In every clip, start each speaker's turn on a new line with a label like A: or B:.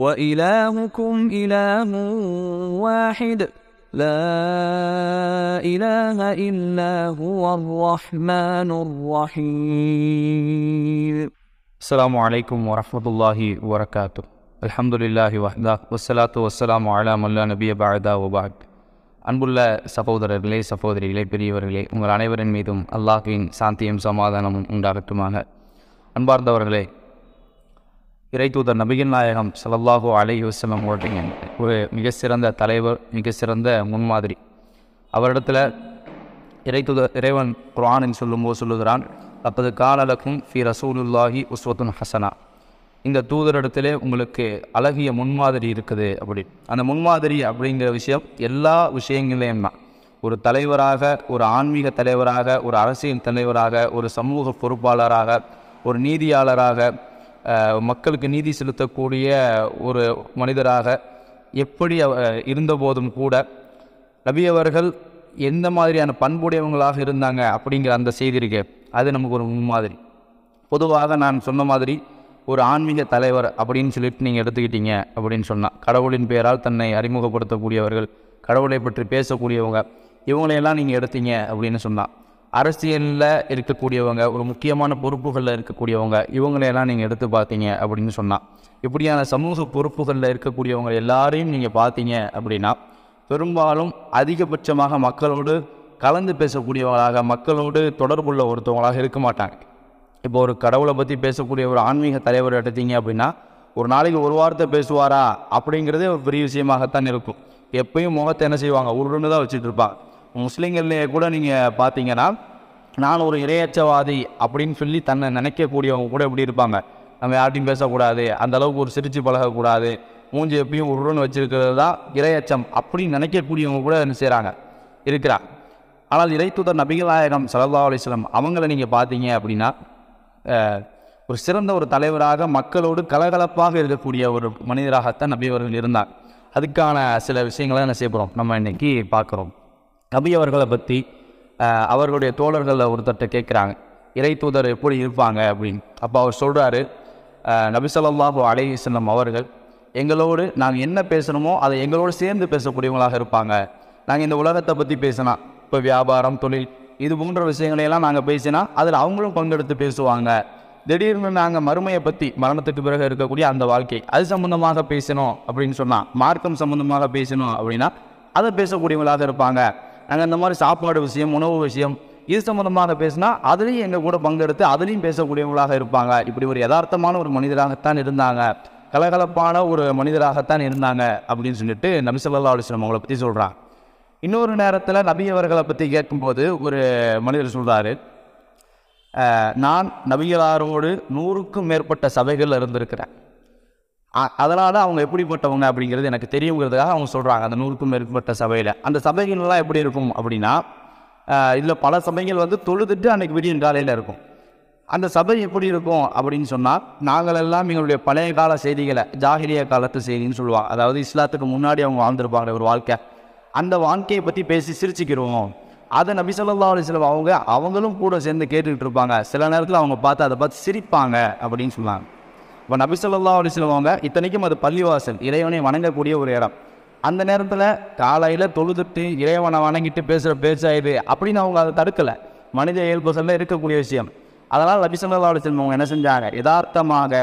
A: وإلهكم إله واحد لا إله إلا هو الرحمن الرحيم
B: அஸ்ஸலாமு அலைக்கும் வரஹ்மத்துல்லாஹி வரகாத்து அல்ஹம்துலில்லாஹி வஹ்தா வஸ்ஸலாத்து வஸ்ஸலாமு அலா மல்லா நபிய பாதா வபாத் அன்புள்ள சகோதரர்களே சகோதரிகளே பெரியவர்களே உங்கள் அனைவரின் மீதும் அல்லாஹ்வின் சாந்தியும் சமாதானமும் உண்டாகட்டுமாக அன்பார்ந்தவர்களே இறைத்தூதர் நபிகள் நாயகம் சலல்லாஹோ அலைஹி வஸல்லம் ஓட்டிங்க ஒரு மிக சிறந்த தலைவர் மிக சிறந்த முன்மாதிரி. அவரிடத்துல இறைத்துதர் இறைவன் குரானின் சொல்லும்போது சொல்லுகிறான் அப்பது காலலக்கும் ஃபி ரசூலுல்லாஹி உஸ்வத்துன் ஹசனா. இந்த தூதரிடத்திலே உங்களுக்கு அழகிய முன்மாதிரி இருக்குது அப்படி. அந்த முன்மாதிரி அப்படிங்கிற விஷயம் எல்லா விஷயங்களையும் தான் ஒரு தலைவராக ஒரு ஆன்மீக தலைவராக ஒரு அரசியல் தலைவராக ஒரு சமூக பொறுப்பாளராக ஒரு நீதியாளராக மக்களுக்கு நீதி செலுத்தக்கூடிய ஒரு மனிதராக எப்படி அவ- இருந்தபோதும் கூட நபி அவர்கள் எந்த மாதிரியான பண்புடையவங்களாக இருந்தாங்க அப்படிங்கிற அந்த செய்தி இருக்கு. அது நமக்கு ஒரு முன்மாதிரி. பொதுவாக நான் சொன்ன மாதிரி ஒரு ஆன்மீக தலைவர் அப்படின்னு சொல்லிட்டு நீங்கள் எடுத்துக்கிட்டீங்க அப்படின்னு சொன்னால் கடவுளின் பெயரால் தன்னை அறிமுகப்படுத்தக்கூடியவர்கள் கடவுளை பற்றி பேசக்கூடியவங்க இவங்களையெல்லாம் நீங்கள் எடுத்தீங்க அப்படின்னு சொன்னால் அரசியலில் இருக்கக்கூடியவங்க ஒரு முக்கியமான பொறுப்புகளில் இருக்கக்கூடியவங்க இவங்களையெல்லாம் நீங்கள் எடுத்து பார்த்தீங்க அப்படின்னு சொன்னால் இப்படியான சமூக பொறுப்புகளில் இருக்கக்கூடியவங்க எல்லாரையும் நீங்கள் பார்த்தீங்க அப்படின்னா பெரும்பாலும் அதிகபட்சமாக மக்களோடு கலந்து பேசக்கூடியவங்களாக மக்களோடு தொடர்புள்ள ஒருத்தவங்களாக இருக்க மாட்டாங்க. இப்போ ஒரு கடவுளை பற்றி பேசக்கூடிய ஒரு ஆன்மீக தலைவர் எடுத்தீங்க அப்படின்னா ஒரு நாளைக்கு ஒரு வார்த்தை பேசுவாரா அப்படிங்கிறதே ஒரு பெரிய விஷயமாகத்தான் இருக்கும். எப்பயும் முகத்தை என்ன செய்வாங்க? உருன்னு தான் வச்சுட்டு இருப்பாங்க. முஸ்லீம்கள்லேயே கூட நீங்கள் பார்த்தீங்கன்னா நான் ஒரு இரையச்சவாதி அப்படின்னு சொல்லி தன்னை நினைக்கக்கூடியவங்க கூட எப்படி இருப்பாங்க? நம்ம யார்ட்டையும் பேசக்கூடாது அந்த அளவுக்கு ஒரு சிரித்து பழகக்கூடாது மூஞ்சி எப்பயும் உருன்னு வச்சிருக்கிறது தான் இரையச்சம் அப்படின்னு நினைக்கக்கூடியவங்க கூட என்ன செய்கிறாங்க இருக்கிறாங்க. ஆனால் இறைத்துதர் நபிகள் நாயகம் அலிஸ்லம் அவங்கள நீங்கள் பார்த்தீங்க அப்படின்னா ஒரு சிறந்த ஒரு தலைவராக மக்களோடு கலகலப்பாக இருக்கக்கூடிய ஒரு மனிதராகத்தான் நபி அவர்கள் இருந்தார் அதுக்கான சில விஷயங்களை என்ன செய்ய போகிறோம் நம்ம இன்னைக்கு பார்க்குறோம். நபி அவர்களை பற்றி அவர்களுடைய தோழர்களில் ஒருத்தர்கிட்ட கேட்குறாங்க இறை தூதர் எப்படி இருப்பாங்க அப்படின்னு. அப்போ அவர் சொல்கிறாரு நபி ஸல்லல்லாஹு அவர்கள் எங்களோடு நாங்கள் என்ன பேசணுமோ அதை எங்களோடு சேர்ந்து பேசக்கூடியவங்களாக இருப்பாங்க. நாங்கள் இந்த உலகத்தை பற்றி பேசினா இப்போ வியாபாரம் தொழில் இது போன்ற விஷயங்களையெல்லாம் நாங்கள் பேசினா அதில் அவங்களும் பங்கெடுத்து பேசுவாங்க. திடீர்னு நாங்கள் மறுமையை பற்றி மரணத்துக்கு பிறகு இருக்கக்கூடிய அந்த வாழ்க்கை அது சம்மந்தமாக பேசணும் அப்படின்னு சொன்னால் மார்க்கம் சம்மந்தமாக பேசணும் அப்படின்னா அதை பேசக்கூடியவங்களாக இருப்பாங்க. நாங்கள் இந்த மாதிரி சாப்பாடு விஷயம் உணவு விஷயம் இது சம்மந்தமாக பேசினா அதுலேயும் எங்கள் கூட பங்கெடுத்து அதுலேயும் பேசக்கூடியவங்களாக இருப்பாங்க. இப்படி ஒரு யதார்த்தமான ஒரு மனிதராகத்தான் இருந்தாங்க. கலகலப்பான ஒரு மனிதராகத்தான் இருந்தாங்க அப்படின்னு சொல்லிட்டு நபி ஸல்லல்லாஹு அலைஹி அவங்கள பற்றி சொல்கிறாங்க இன்னொரு நேரத்தில் நபி அவர்களை பற்றி கேட்கும்போது ஒரு மனிதர் சொல்கிறாரு நான் நபிகளாரோடு நூறுக்கும் மேற்பட்ட சபைகள் இருந்திருக்கிறேன். அதனால் அவங்க எப்படிப்பட்டவங்க அப்படிங்கிறது எனக்கு தெரியுங்கிறதுக்காக அவங்க சொல்கிறாங்க அந்த நூறுக்கும் மேற்பட்ட சபையில். அந்த சபைகள்லாம் எப்படி இருக்கும் அப்படின்னா இதில் பல சபைகள் வந்து தொழுதுட்டு அன்றைக்கி விடியும் காலையில் இருக்கும். அந்த சபை எப்படி இருக்கும் அப்படின்னு சொன்னால் நாங்கள் எல்லாம் எங்களுடைய பழைய கால செய்திகளை ஜாகிரிய காலத்து செய்தின்னு சொல்லுவாங்க. அதாவது இஸ்லாத்துக்கு முன்னாடி அவங்க வாழ்ந்திருப்பாங்க ஒரு வாழ்க்கை. அந்த வாழ்க்கையை பற்றி பேசி சிரிச்சுக்கிறோம் அதை நபி சொல்லா அலிஸ்லாம் அவங்க அவங்களும் கூட சேர்ந்து கேட்டுக்கிட்டு இருப்பாங்க. சில நேரத்தில் அவங்க பார்த்து அதை பார்த்து சிரிப்பாங்க அப்படின்னு சொன்னாங்க இப்போ நபிசல்லா அலி சொல்லுவாங்க இத்தனைக்கும் அது பள்ளிவாசல் இறைவனை வணங்கக்கூடிய ஒரு இடம். அந்த நேரத்தில் காலையில் தொழுதுட்டு இறைவனை வணங்கிட்டு பேசுகிற பேச்சாயுது அப்படின்னு அவங்க அதை தடுக்கலை. மனித இயல்பு சொல்ல இருக்கக்கூடிய விஷயம். அதனால் நபிசல்லா அலி அலைஹி அவங்க என்ன செஞ்சாங்க? யதார்த்தமாக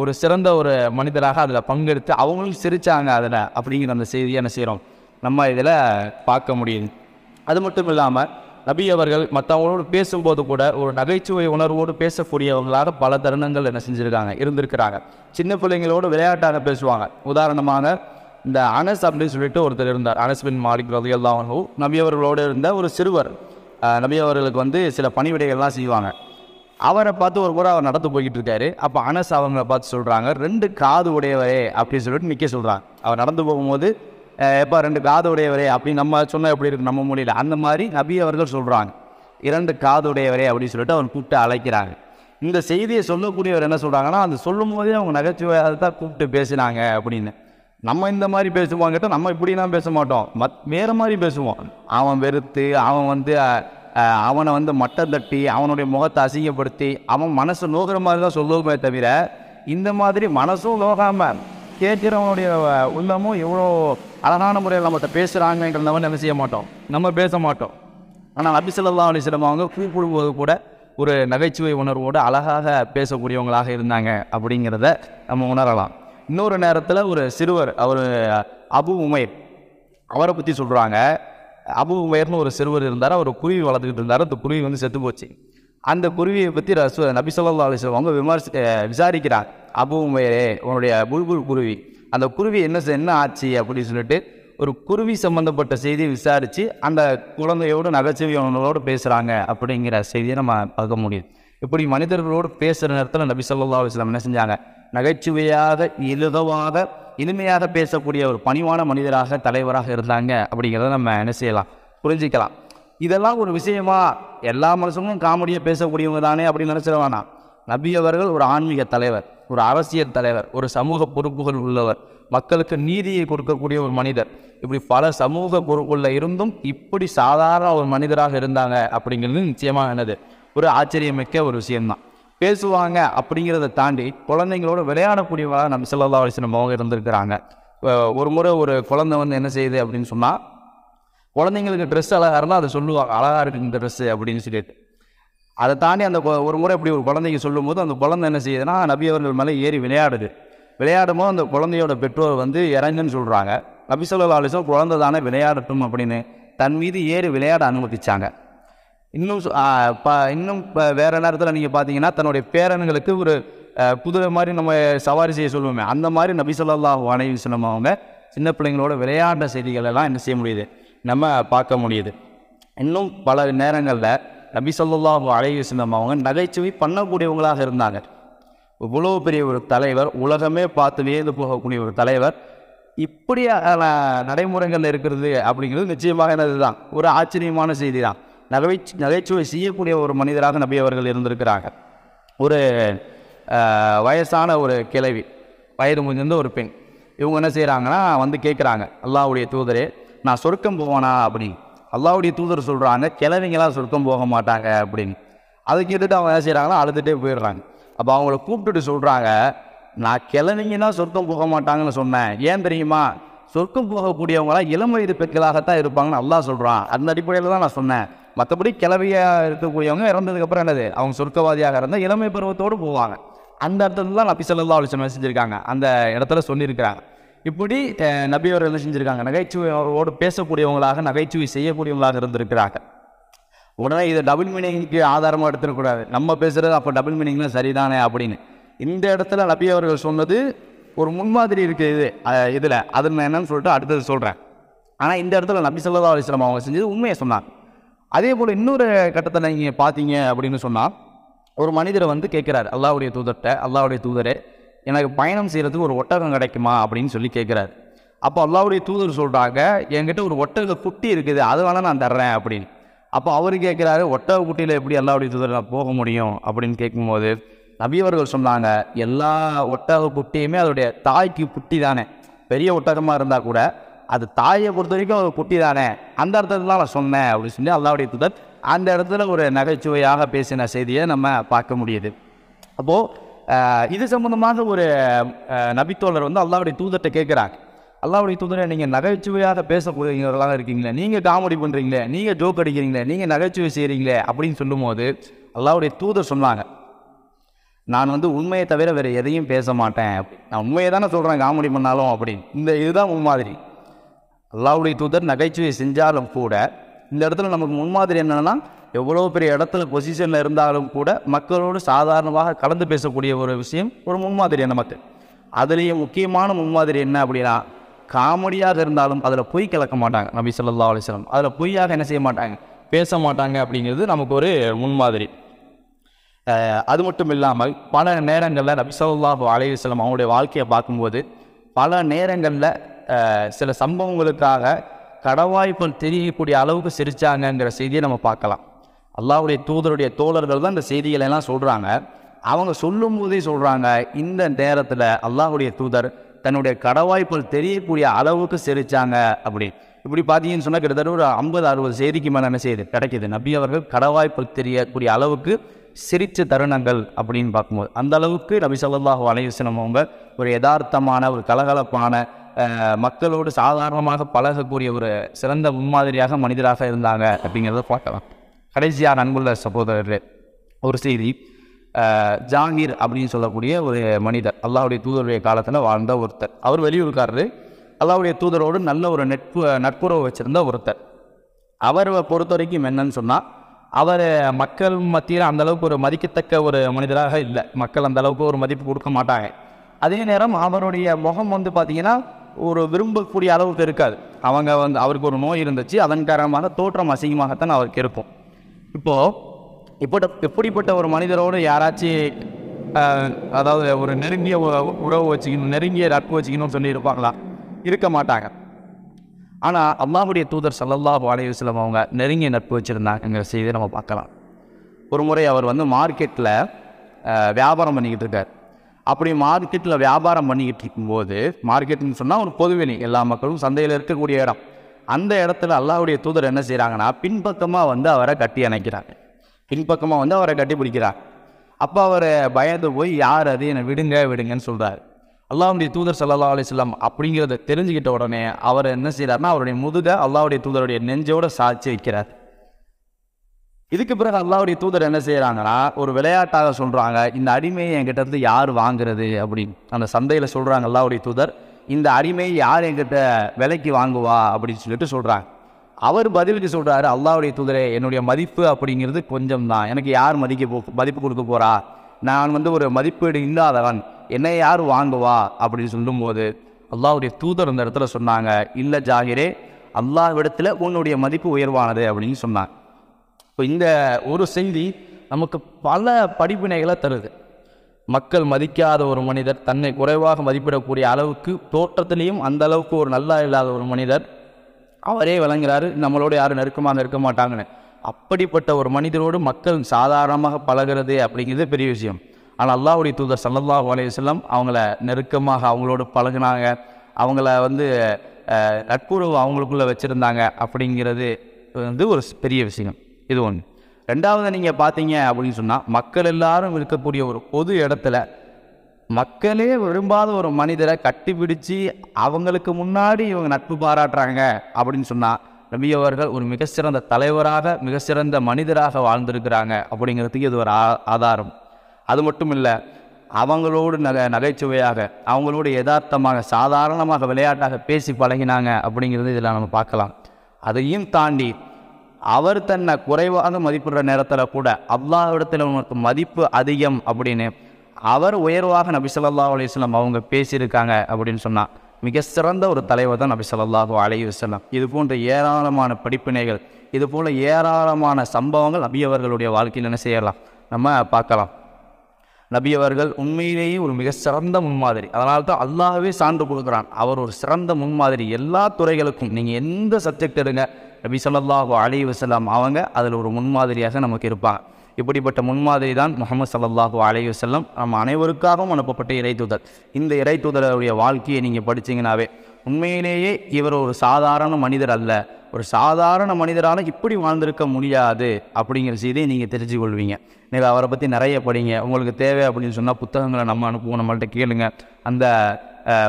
B: ஒரு சிறந்த ஒரு மனிதராக அதில் பங்கெடுத்து அவங்களும் சிரித்தாங்க அதில். அப்படிங்கிற அந்த செய்தியை என்ன செய்கிறோம் நம்ம இதில் பார்க்க முடியுது. அது மட்டும் இல்லாமல் நபி அவர்கள் மற்றவங்களோடு பேசும்போது கூட ஒரு நகைச்சுவை உணர்வோடு பேசக்கூடியவங்களாக பல தருணங்கள் என்ன செஞ்சுருக்காங்க இருந்திருக்கிறாங்க. சின்ன பிள்ளைங்களோடு விளையாட்டாக பேசுவாங்க. உதாரணமாக இந்த அனஸ் அப்படின்னு சொல்லிட்டு ஒருத்தர் இருந்தார். அனஸ் பின் மாலிக் ரதி அல்லாஹூ நபி அவர்களோடு இருந்த ஒரு சிறுவர் நபி அவர்களுக்கு வந்து சில பணிவிடைகள்லாம் செய்வாங்க. அவரை பார்த்து ஒரு கூட அவர் நடந்து போய்கிட்டு இருக்காரு. அப்போ அனஸ் அவங்கள பார்த்து சொல்கிறாங்க ரெண்டு காது உடையவரே அப்படின்னு சொல்லிட்டு நிற்க சொல்கிறாங்க அவர் நடந்து போகும்போது எப்போ ரெண்டு காது உடையவரே அப்படின்னு நம்ம சொன்னால் எப்படி இருக்குது நம்ம மொழியில்? அந்த மாதிரி நபி அவர்கள் சொல்கிறாங்க இரண்டு காது உடையவரே அப்படின்னு சொல்லிட்டு அவர் கூப்பிட்டு அழைக்கிறாங்க. இந்த செய்தியை சொல்லக்கூடியவர் என்ன சொல்கிறாங்கன்னா அந்த சொல்லும் போதே அவங்க நகைச்சுவையாக தான் கூப்பிட்டு பேசினாங்க அப்படின்னு. நம்ம இந்த மாதிரி பேசுவாங்கிட்ட நம்ம இப்படிலாம் பேச மாட்டோம். மத் வேறு மாதிரி பேசுவோம். அவன் வெறுத்து அவன் வந்து அவனை வந்து மட்டம் தட்டி அவனுடைய முகத்தை அசிங்கப்படுத்தி அவன் மனசு நோக்கிற மாதிரி தான் சொல்லுவோமே தவிர இந்த மாதிரி மனசும் நோகாமல் கேட்கிறவனுடைய உள்ளமும் எவ்வளோ அழகான முறையில் நம்மகிட்ட பேசுகிறாங்கன்றத வந்து என்ன செய்ய மாட்டோம். நம்ம பேச மாட்டோம். ஆனால் அபிசல்லா ஸல்லல்லாஹு அவங்க கூப்பிடும்போது கூட ஒரு நகைச்சுவை உணர்வோடு அழகாக பேசக்கூடியவங்களாக இருந்தாங்க அப்படிங்கிறத நம்ம உணரலாம். இன்னொரு நேரத்தில் ஒரு சிறுவர் அவர் அபு உமைர் அவரை பற்றி சொல்கிறாங்க அபு உமைர்னு ஒரு சிறுவர் இருந்தார். அவர் குருவி வளர்த்துக்கிட்டு இருந்தார். அந்த குருவி வந்து செத்து போச்சு. அந்த குருவியை பற்றி ரசு நபி சொல்லா அலிஸ்லாம் அவங்க விமர்சி விசாரிக்கிறார். விசாரிக்கிறாங்க அபு உமையரே உன்னுடைய புல்புல் குருவி. அந்த குருவி என்ன என்ன ஆச்சு அப்படின்னு சொல்லிட்டு ஒரு குருவி சம்மந்தப்பட்ட செய்தியை விசாரித்து அந்த குழந்தையோடு நகைச்சுவையோடு பேசுகிறாங்க அப்படிங்கிற செய்தியை நம்ம பார்க்க முடியுது இப்படி மனிதர்களோடு பேசுகிற நேரத்தில் நபி சொல்லா அலைஹி என்ன செஞ்சாங்க? நகைச்சுவையாக எழுதவாத இனிமையாக பேசக்கூடிய ஒரு பணிவான மனிதராக தலைவராக இருந்தாங்க அப்படிங்கிறத நம்ம என்ன செய்யலாம்? புரிஞ்சிக்கலாம். இதெல்லாம் ஒரு விஷயமா? எல்லா மனுஷங்களும் காமெடியாக பேசக்கூடியவங்க தானே அப்படின்னு நினச்சிட நபி அவர்கள் ஒரு ஆன்மீக தலைவர் ஒரு அரசியல் தலைவர் ஒரு சமூக பொறுப்புகள் உள்ளவர் மக்களுக்கு நீதியை கொடுக்கக்கூடிய ஒரு மனிதர். இப்படி பல சமூக பொறுப்புள்ள இருந்தும் இப்படி சாதாரண ஒரு மனிதராக இருந்தாங்க அப்படிங்கிறது நிச்சயமாக என்னது? ஒரு ஆச்சரியமிக்க ஒரு விஷயம்தான். பேசுவாங்க அப்படிங்கிறத தாண்டி குழந்தைங்களோட விளையாடக்கூடியவங்களாக நம்ம ஸல்லல்லாஹு அலைஹி அவங்க இருந்திருக்கிறாங்க. ஒரு முறை ஒரு குழந்தை வந்து என்ன செய்யுது அப்படின்னு சொன்னால் குழந்தைங்களுக்கு ட்ரெஸ் அழகாக இருந்தால் அதை சொல்லுவாங்க அழகாக இருக்குது இந்த ட்ரெஸ்ஸு அப்படின்னு சொல்லிட்டு. அதை தாண்டி அந்த ஒரு முறை இப்படி ஒரு குழந்தைக்கு சொல்லும் போது அந்த குழந்தை என்ன செய்யுதுன்னா நபி அவர்கள் மேலே ஏறி விளையாடுது. விளையாடும் போது அந்த குழந்தையோட பெற்றோர் வந்து இறங்குன்னு சொல்கிறாங்க நபி சொல்லா அலிசம் குழந்தை தானே விளையாடட்டும் அப்படின்னு தன் மீது ஏறி விளையாட அனுமதிச்சாங்க. இன்னும் இப்போ இன்னும் இப்போ வேறு நேரத்தில் நீங்கள் பார்த்தீங்கன்னா தன்னுடைய பேரன்களுக்கு ஒரு குதிரை மாதிரி நம்ம சவாரி செய்ய சொல்லுவோமே அந்த மாதிரி நபி ஸல்லல்லாஹு அலைஹி அவங்க சின்ன பிள்ளைங்களோட விளையாடுற செய்திகள் எல்லாம் என்ன செய்ய முடியுது? நம்ம பார்க்க முடியுது. இன்னும் பல நேரங்களில் நபி சொல்லாஹு அலைஹி அவங்க நகைச்சுவை பண்ணக்கூடியவங்களாக இருந்தாங்க. இவ்வளோ பெரிய ஒரு தலைவர் உலகமே பார்த்து வியந்து போகக்கூடிய ஒரு தலைவர் இப்படியான நடைமுறைகள் இருக்கிறது அப்படிங்கிறது நிச்சயமாக என்னது தான் ஒரு ஆச்சரியமான செய்தி தான் நகை நகைச்சுவை செய்யக்கூடிய ஒரு மனிதராக நபி அவர்கள் இருந்திருக்கிறாங்க. ஒரு வயசான ஒரு கிழவி வயது முடிஞ்சிருந்த ஒரு பெண். இவங்க என்ன செய்கிறாங்கன்னா வந்து கேட்குறாங்க அல்லாவுடைய தூதரே நான் சொர்க்கம் போவானா அப்படின்னு அல்லாவுடைய தூதர் சொல்கிறாங்க கிழவிங்களாம் சொர்க்கம் போக மாட்டாங்க அப்படின்னு. அதை கேட்டுட்டு அவங்க என்ன செய்கிறாங்கன்னா அழுதுகிட்டே போயிடுறாங்க. அப்போ அவங்கள கூப்பிட்டுட்டு சொல்கிறாங்க நான் கிழவிங்கன்னா சொர்க்கம் போக மாட்டாங்கன்னு சொன்னேன். ஏன் தெரியுமா? சொர்க்கம் போகக்கூடியவங்களாம் இளம் வயது பெண்களாகத்தான் இருப்பாங்கன்னு அல்லா சொல்கிறான் அந்த அடிப்படையில் தான் நான் சொன்னேன். மற்றபடி கிளவியாக இருக்கக்கூடியவங்க இறந்ததுக்கப்புறம் என்னது? அவங்க சொர்க்கவாதியாக இருந்தால் இளமை பருவத்தோடு போவாங்க. அந்த இடத்துல தான் நபிசல்லா அலிசன் அலைஹி செஞ்சுருக்காங்க அந்த இடத்துல சொல்லியிருக்கிறாங்க. இப்படி நபி அவர்கள் என்ன செஞ்சுருக்காங்க? நகைச்சுவையோடு பேசக்கூடியவங்களாக நகைச்சுவை செய்யக்கூடியவங்களாக இருந்திருக்கிறாங்க உடனே இதை டபுள் மீனிங்க்கு ஆதாரமாக எடுத்துடக்கூடாது நம்ம பேசுகிறது அப்போ டபுள் மீனிங்லாம் சரிதானே அப்படின்னு. இந்த இடத்துல நபி அவர்கள் சொன்னது ஒரு முன்மாதிரி இருக்குது இது இதில். அது நான் என்னன்னு சொல்லிட்டு அடுத்தது சொல்கிறேன் ஆனால் இந்த இடத்துல நபி சொல்லதா அலிஸ்லாம் அவங்க செஞ்சது உண்மையை சொன்னாங்க. அதே போல் இன்னொரு கட்டத்தில் நீங்கள் பார்த்தீங்க அப்படின்னு சொன்னால் ஒரு மனிதரை வந்து கேட்குறாரு அல்லாவுடைய தூதர்கிட்ட அல்லாவுடைய தூதரே எனக்கு பயணம் செய்கிறதுக்கு ஒரு ஒட்டகம் கிடைக்குமா அப்படின்னு சொல்லி கேட்குறாரு அப்போ அல்லாவுடைய தூதர் சொல்கிறாங்க என்கிட்ட ஒரு ஒட்டக குட்டி இருக்குது அது வேணால் நான் தர்றேன் அப்படின்னு. அப்போ அவர் கேட்குறாரு ஒட்டக குட்டியில் எப்படி அல்லாவுடைய தூதர் நான் போக முடியும்? அப்படின்னு கேட்கும்போது நபியவர்கள் சொன்னாங்க எல்லா ஒட்டக குட்டியுமே அதோடைய தாய்க்கு குட்டி தானே. பெரிய ஒட்டகமாக இருந்தால் கூட அது தாயை பொறுத்த வரைக்கும் ஒரு குட்டி தானே. அந்த இடத்துல தான் நான் சொன்னேன் அப்படின்னு சொல்லி அல்லாவுடைய தூதர் அந்த இடத்துல ஒரு நகைச்சுவையாக பேசின செய்தியை நம்ம பார்க்க முடியுது. அப்போது இது சம்மந்தமாக ஒரு நபித்தோழர் வந்து அல்லாவுடைய தூதர்கிட்ட கேட்குறாங்க அல்லாவுடைய தூதரை நீங்கள் நகைச்சுவையாக பேசக்கூடியவர்களாக இருக்கீங்களே நீங்கள் காமெடி பண்ணுறீங்களே நீங்கள் ஜோக் அடிக்கிறீங்களே நீங்கள் நகைச்சுவை செய்கிறீங்களே அப்படின்னு சொல்லும்போது அல்லாவுடைய தூதர் சொன்னாங்க. நான் வந்து உண்மையை தவிர வேறு எதையும் பேச மாட்டேன். அப்படி நான் உண்மையை தானே சொல்கிறேன் காமெடி பண்ணாலும் அப்படின்னு. இந்த இதுதான் மாதிரி. அல்லாவுடைய தூதர் நகைச்சுவை செஞ்சாலும் கூட இந்த இடத்துல நமக்கு முன்மாதிரி என்னென்னா எவ்வளோ பெரிய இடத்துல பொசிஷனில் இருந்தாலும் கூட மக்களோடு சாதாரணமாக கலந்து பேசக்கூடிய ஒரு விஷயம் ஒரு முன்மாதிரி நமக்கு அதுலேயும் முக்கியமான முன்மாதிரி என்ன அப்படின்னா காமெடியாக இருந்தாலும் அதில் பொய் கலக்க மாட்டாங்க நபி சொல்லா அலிஸ்லாம் அதில் பொய்யாக என்ன செய்ய மாட்டாங்க? பேச மாட்டாங்க அப்படிங்கிறது நமக்கு ஒரு முன்மாதிரி. அது மட்டும் இல்லாமல் பல நேரங்களில் நபி சொல்லாஹு அலைஹி அவங்களுடைய வாழ்க்கையை பார்க்கும்போது பல நேரங்களில் சில சம்பவங்களுக்காக கடவாய்ப்பம் தெரியக்கூடிய அளவுக்கு சிரிச்சாங்கங்கிற செய்தியை நம்ம பார்க்கலாம். அல்லாவுடைய தூதருடைய தோழர்கள் தான் இந்த செய்திகளை எல்லாம் சொல்கிறாங்க அவங்க சொல்லும் போதே சொல்கிறாங்க இந்த நேரத்தில் அல்லாஹுடைய தூதர் தன்னுடைய கடவாய்ப்புகள் தெரியக்கூடிய அளவுக்கு சிரிச்சாங்க அப்படி. இப்படி பார்த்தீங்கன்னு சொன்னால் கிட்டத்தட்ட ஒரு ஐம்பது அறுபது செய்திக்கு மேலே என்ன செய்யுது? கிடைக்கிது. நபி அவர்கள் கடவாய்ப்புகள் தெரியக்கூடிய அளவுக்கு சிரித்த தருணங்கள் அப்படின்னு பார்க்கும்போது அந்த அளவுக்கு நபி சொல்லாஹு அலைஹி அவங்க ஒரு யதார்த்தமான ஒரு கலகலப்பான மக்களோடு சாதாரணமாக பழகக்கூடிய ஒரு சிறந்த முன்மாதிரியாக மனிதராக இருந்தாங்க அப்படிங்கிறத பார்க்கலாம் கடைசியாக அன்புள்ள சகோதரர்களே ஒரு செய்தி. ஜாங்கீர் அப்படின்னு சொல்லக்கூடிய ஒரு மனிதர் அல்லாவுடைய தூதருடைய காலத்தில் வாழ்ந்த ஒருத்தர். அவர் வெளியூர்காரரு. அல்லாவுடைய தூதரோடு நல்ல ஒரு நட்பு நட்புறவு வச்சிருந்த ஒருத்தர். அவரை பொறுத்த வரைக்கும் என்னன்னு சொன்னால் அவர் மக்கள் மத்தியில் அந்தளவுக்கு ஒரு மதிக்கத்தக்க ஒரு மனிதராக இல்லை. மக்கள் அந்த அளவுக்கு ஒரு மதிப்பு கொடுக்க மாட்டாங்க. அதே நேரம் அவருடைய முகம் வந்து பார்த்திங்கன்னா ஒரு விரும்பக்கூடிய அளவுக்கு இருக்காது. அவங்க வந்து அவருக்கு ஒரு நோய் இருந்துச்சு அதன் காரணமாக தோற்றம் அசிங்கமாகத்தான் அவருக்கு இருக்கும். இப்போது இப்போ எப்படிப்பட்ட ஒரு மனிதரோடு யாராச்சும் அதாவது ஒரு நெருங்கிய உ- உறவு வச்சுக்கணும் நெருங்கிய நட்பு வச்சுக்கணும்னு சொல்லியிருப்பாங்களா இருக்க மாட்டாங்க. ஆனால் அல்லாஹுடைய தூதர் ஸல்லல்லாஹு அலைஹி அவங்க நெருங்கிய நட்பு வச்சுருந்தாங்கிற செய்தியை நம்ம பார்க்கலாம். ஒரு முறை அவர் வந்து மார்க்கெட்டில் வியாபாரம் பண்ணிக்கிட்டு இருக்கார். அப்படி மார்க்கெட்டில் வியாபாரம் பண்ணிக்கிட்டு இருக்கும்போது மார்க்கெட்டுன்னு சொன்னால் ஒரு பொதுவெளி. எல்லா மக்களும் சந்தையில் இருக்கக்கூடிய இடம். அந்த இடத்துல அல்லாவுடைய தூதர் என்ன செய்கிறாங்கன்னா பின்பக்கமாக வந்து அவரை கட்டி அணைக்கிறாங்க. பின்பக்கமாக வந்து அவரை கட்டி பிடிக்கிறார் அப்போ அவர் பயந்து போய் யார் அது? என்னை விடுங்க விடுங்கன்னு சொல்கிறார் அல்லாவுடைய தூதர் சல்லா அலைஹி அப்படிங்கிறத தெரிஞ்சுக்கிட்ட உடனே அவர் என்ன செய்கிறாருன்னா அவருடைய முதுக அல்லாவுடைய தூதருடைய நெஞ்சோட சாட்சி வைக்கிறார். இதுக்கு பிறகு அல்லாவுடைய தூதர் என்ன செய்கிறாங்கன்னா ஒரு விளையாட்டாக சொல்கிறாங்க இந்த அடிமையை என்கிட்ட இருந்து யார் வாங்குறது அப்படின்னு. அந்த சந்தையில் சொல்கிறாங்க அல்லாவுடைய தூதர் இந்த அடிமை யார் என்கிட்ட விலைக்கு வாங்குவா அப்படின்னு சொல்லிட்டு சொல்கிறாங்க அவர் பதிலுக்கு சொல்கிறாரு அல்லாவுடைய தூதரே என்னுடைய மதிப்பு அப்படிங்கிறது கொஞ்சம் தான் எனக்கு யார் மதிக்க போ மதிப்பு கொடுக்க போகிறா நான் வந்து ஒரு மதிப்பீடு இல்லாதவன் என்னை யார் வாங்குவா அப்படின்னு சொல்லும்போது அல்லாவுடைய தூதர் அந்த இடத்துல சொன்னாங்க இல்லை ஜாகிரே அல்லாஹ்விடத்தில் உன்னுடைய மதிப்பு உயர்வானது அப்படின்னு சொன்னாங்க. இப்போ இந்த ஒரு செய்தி நமக்கு பல படிப்பினைகளை தருது. மக்கள் மதிக்காத ஒரு மனிதர் தன்னை குறைவாக மதிப்பிடக்கூடிய அளவுக்கு தோற்றத்திலையும் அந்த அளவுக்கு ஒரு நல்லா இல்லாத ஒரு மனிதர் அவரே விளங்குறாரு நம்மளோட யாரும் நெருக்கமாக நெருக்க மாட்டாங்கன்னு. அப்படிப்பட்ட ஒரு மனிதரோடு மக்கள் சாதாரணமாக பழகிறது அப்படிங்கிறது பெரிய விஷயம். ஆனால் அல்லாஹ்வுடைய தூதர் ஸல்லல்லாஹு அலைஹி வஸல்லம் அவங்கள நெருக்கமாக அவங்களோடு பழகினாங்க. அவங்கள வந்து நட்புறவு அவங்களுக்குள்ளே வச்சுருந்தாங்க அப்படிங்கிறது வந்து ஒரு பெரிய விஷயம். இது ஒன்று ரெண்டாவது நீங்கள் பார்த்தீங்க அப்படின்னு சொன்னால் மக்கள் எல்லாரும் இருக்கக்கூடிய ஒரு பொது இடத்துல மக்களே விரும்பாத ஒரு மனிதரை கட்டிப்பிடிச்சு அவங்களுக்கு முன்னாடி இவங்க நட்பு பாராட்டுறாங்க அப்படின்னு சொன்னால் நபி அவர்கள் ஒரு மிகச்சிறந்த தலைவராக மிகச்சிறந்த மனிதராக வாழ்ந்திருக்கிறாங்க அப்படிங்கிறதுக்கு இது ஒரு ஆ- ஆதாரம். அது மட்டும் இல்லை அவங்களோடு நகை நகைச்சுவையாக அவங்களோடு யதார்த்தமாக சாதாரணமாக விளையாட்டாக பேசி பழகினாங்க அப்படிங்கிறது இதில் நம்ம பார்க்கலாம். அதையும் தாண்டி அவர் தன்னை குறைவாக மதிப்பிடுற நேரத்தில் கூட அல்லாஹ்விடத்தில் உனக்கு மதிப்பு அதிகம் அப்படின்னு அவர் உயர்வாக நபி சொல்லா அலையம் அவங்க பேசியிருக்காங்க அப்படின்னு சொன்னால் மிக சிறந்த ஒரு தலைவர் தான் நபி சொல்லாஹூ அலைஹி வஸல்லம். இது போன்ற ஏராளமான படிப்பினைகள் இது போல ஏராளமான சம்பவங்கள் நபி அவர்களுடைய வாழ்க்கையில் என்ன செய்யலாம்? நம்ம பார்க்கலாம். நபி அவர்கள் உண்மையிலேயே ஒரு மிக சிறந்த முன்மாதிரி. அதனால தான் அல்லாவே சான்று கொடுக்குறான். அவர் ஒரு சிறந்த முன்மாதிரி. எல்லா துறைகளுக்கும் நீங்கள் எந்த சப்ஜெக்ட் எடுங்க நபி ஸல்லல்லாஹு அலி வஸல்லம் அவங்க அதில் ஒரு முன்மாதிரியாக நமக்கு இருப்பாங்க. இப்படிப்பட்ட முன்மாதிரி தான் முகமது சல்லாஹூ அலி வசல்லம் நம்ம அனைவருக்காகவும் அனுப்பப்பட்ட இறைத்தூதர் இந்த இறைத்தூதருடைய வாழ்க்கையை நீங்கள் படிச்சீங்கன்னாவே உண்மையிலேயே இவர் ஒரு சாதாரண மனிதர் அல்ல. ஒரு சாதாரண மனிதரால் இப்படி வாழ்ந்திருக்க முடியாது அப்படிங்கிற செய்தியை நீங்கள் தெரிஞ்சு கொள்வீங்க. நீங்கள் அவரை பற்றி நிறைய படிங்க. உங்களுக்கு தேவை அப்படின்னு சொன்னால் புத்தகங்களை நம்ம அனுப்புவோம். நம்மள்கிட்ட கேளுங்க. அந்த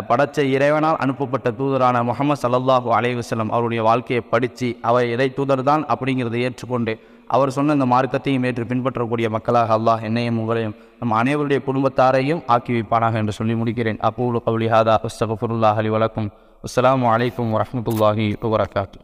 B: படைச்ச இறைவனால் அனுப்பப்பட்ட தூதரான முகமது சல்லாஹூ அலைவசலம் அவருடைய வாழ்க்கையை படித்து அவர் இறை தூதர் தான் அப்படிங்கிறத ஏற்றுக்கொண்டு அவர் சொன்ன இந்த மார்க்கத்தையும் ஏற்று பின்பற்றக்கூடிய மக்களாக அல்லாஹ் என்னையும் உங்களையும் நம் அனைவருடைய குடும்பத்தாரையும் ஆக்கி வைப்பானாக என்று சொல்லி முடிக்கிறேன். அப்பூலு கவுலிஹாதா ஹாதா அலி வலக்கும். அஸ்லாம் வலைக்கம் வரமத்துல்லாஹி வரகாத்து